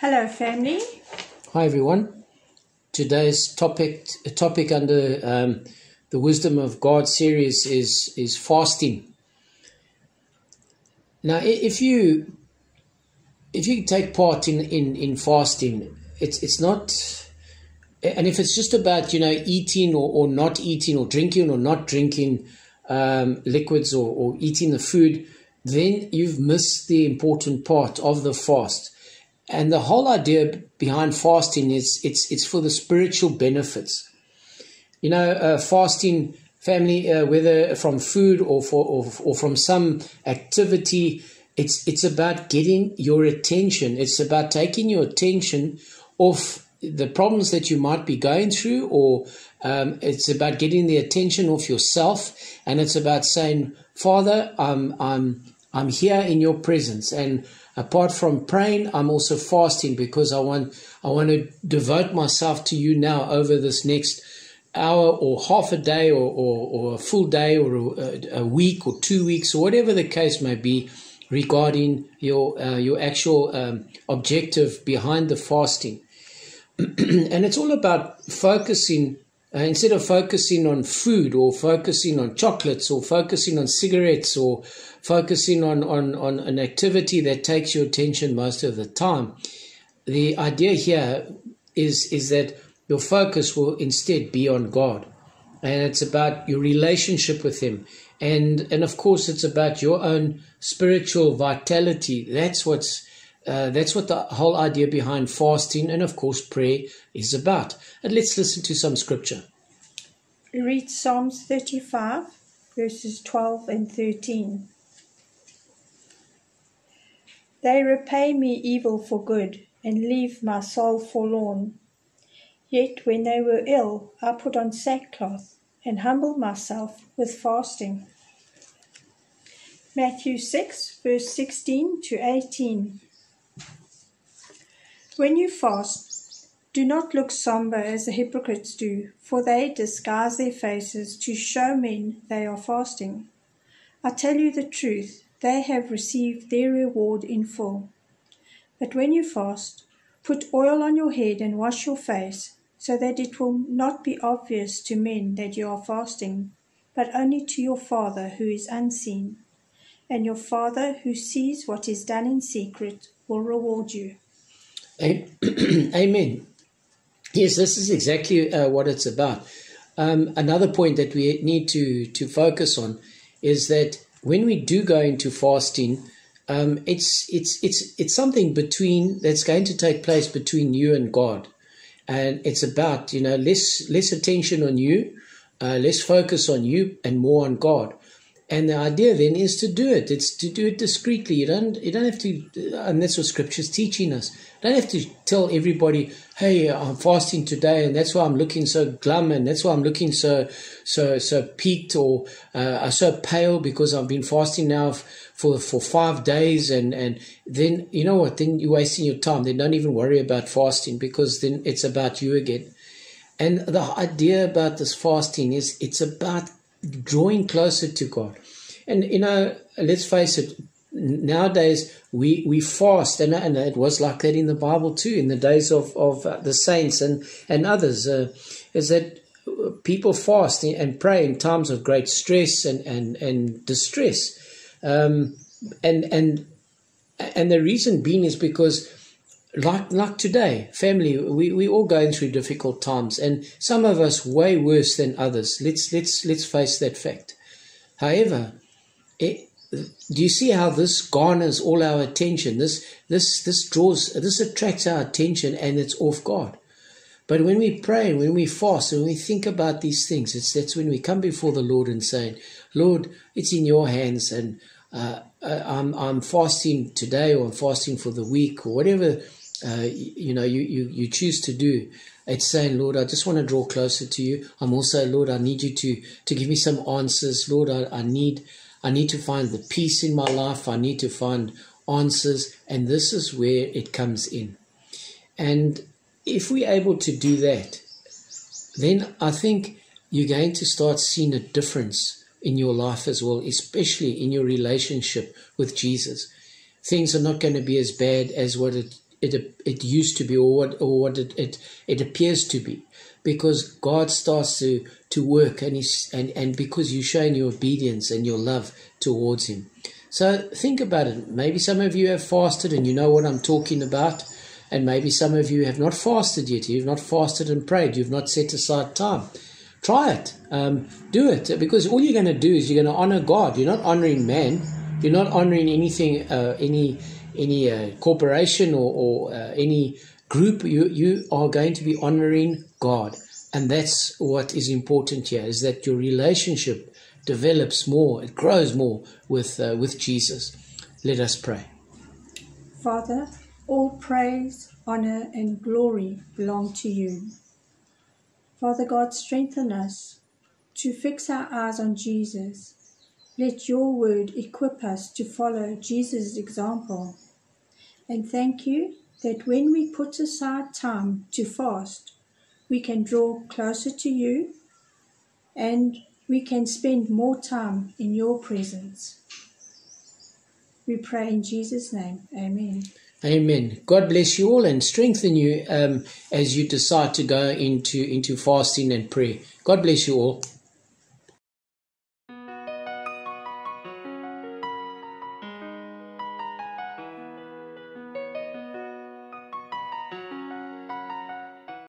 Hello, family. Hi, everyone. Today's topic a topic under um, the Wisdom of God series is is fasting. Now, if you if you take part in, in, in fasting, it's it's not, and if it's just about you know eating or, or not eating or drinking or not drinking um, liquids or, or eating the food, then you've missed the important part of the fast. And the whole idea behind fasting is it's it's for the spiritual benefits. You know, uh, fasting family, uh, whether from food or for or, or from some activity, it's it's about getting your attention. It's about taking your attention off the problems that you might be going through, or um, it's about getting the attention off yourself, and it's about saying, Father, I'm I'm I'm here in your presence, and apart from praying, I'm also fasting because I want I want to devote myself to you now over this next hour or half a day or, or, or a full day or a, a week or two weeks or whatever the case may be regarding your uh, your actual um, objective behind the fasting. And it's all about focusing uh, instead of focusing on food or focusing on chocolates or focusing on cigarettes or focusing on, on, on an activity that takes your attention most of the time the idea here is is that your focus will instead be on God. And it's about your relationship with him. And and of course it's about your own spiritual vitality. That's what's uh, that's what the whole idea behind fasting and of course prayer is about and let's listen to some scripture read Psalms 35, verses 12 and 13. They repay me evil for good and leave my soul forlorn. Yet when they were ill, I put on sackcloth and humbled myself with fasting. Matthew 6, verse 16 to 18. When you fast, do not look somber as the hypocrites do, for they disguise their faces to show men they are fasting. I tell you the truth, they have received their reward in full. But when you fast, put oil on your head and wash your face, so that it will not be obvious to men that you are fasting, but only to your Father who is unseen. And your Father who sees what is done in secret will reward you. Amen. Yes this is exactly uh, what it's about. Um, another point that we need to to focus on is that when we do go into fasting um, it's it's it's it's something between that's going to take place between you and God. And it's about you know less less attention on you uh, less focus on you and more on God and the idea then is to do it. It's to do it discreetly. You don't you don't have to and that's what scripture's teaching us. You don't have to tell everybody hey i'm fasting today and that's why i'm looking so glum and that's why i'm looking so so so peaked or uh, so pale because i've been fasting now for for five days and and then you know what? Then you're wasting your time. Then don't even worry about fasting because then it's about you again. And the idea about this fasting is it's about drawing closer to God. And you know, let's face it, nowadays we we fast, and, and it was like that in the Bible too, in the days of of uh, the saints and and others. Uh, is that people fast and pray in times of great stress and and and distress, um, and and and the reason being is because like like today, family, we we all going through difficult times, and some of us way worse than others. Let's let's let's face that fact. However, it, do you see how this garners all our attention? This this this draws this attracts our attention, and it's off God. But when we pray, when we fast, when we think about these things, it's that's when we come before the Lord and saying, "Lord, it's in Your hands," and uh, uh, I'm I'm fasting today, or I'm fasting for the week, or whatever uh, you, know you, you you choose to do. It's saying, Lord, I just want to draw closer to You. I'm also, Lord, I need You to to give me some answers. Lord, I, I need I need to find the peace in my life. I need to find answers, and this is where it comes in. And if we're able to do that, then I think you're going to start seeing a difference in your life as well, especially in your relationship with Jesus. Things are not going to be as bad as what it it it used to be or what or what it it, it appears to be because God starts to to work and he's and, and because you're showing your obedience and your love towards him. So think about it. Maybe some of you have fasted and you know what I'm talking about. And maybe some of you have not fasted yet. You've not fasted and prayed. You've not set aside time. Try it. Um, do it. Because all you're going to do is you're going to honor God. You're not honoring man. You're not honoring anything, uh, any any uh, corporation or, or uh, any group. You you are going to be honoring God, and that's what is important here. Is that your relationship develops more, it grows more with uh, with Jesus. Let us pray. Father, all praise, honor, and glory belong to you. Father God, strengthen us to fix our eyes on Jesus let your word equip us to follow Jesus' example. And thank you that when we put aside time to fast, we can draw closer to you and we can spend more time in your presence. We pray in Jesus' name. Amen. Amen. God bless you all and strengthen you um, as you decide to go into, into fasting and prayer. God bless you all.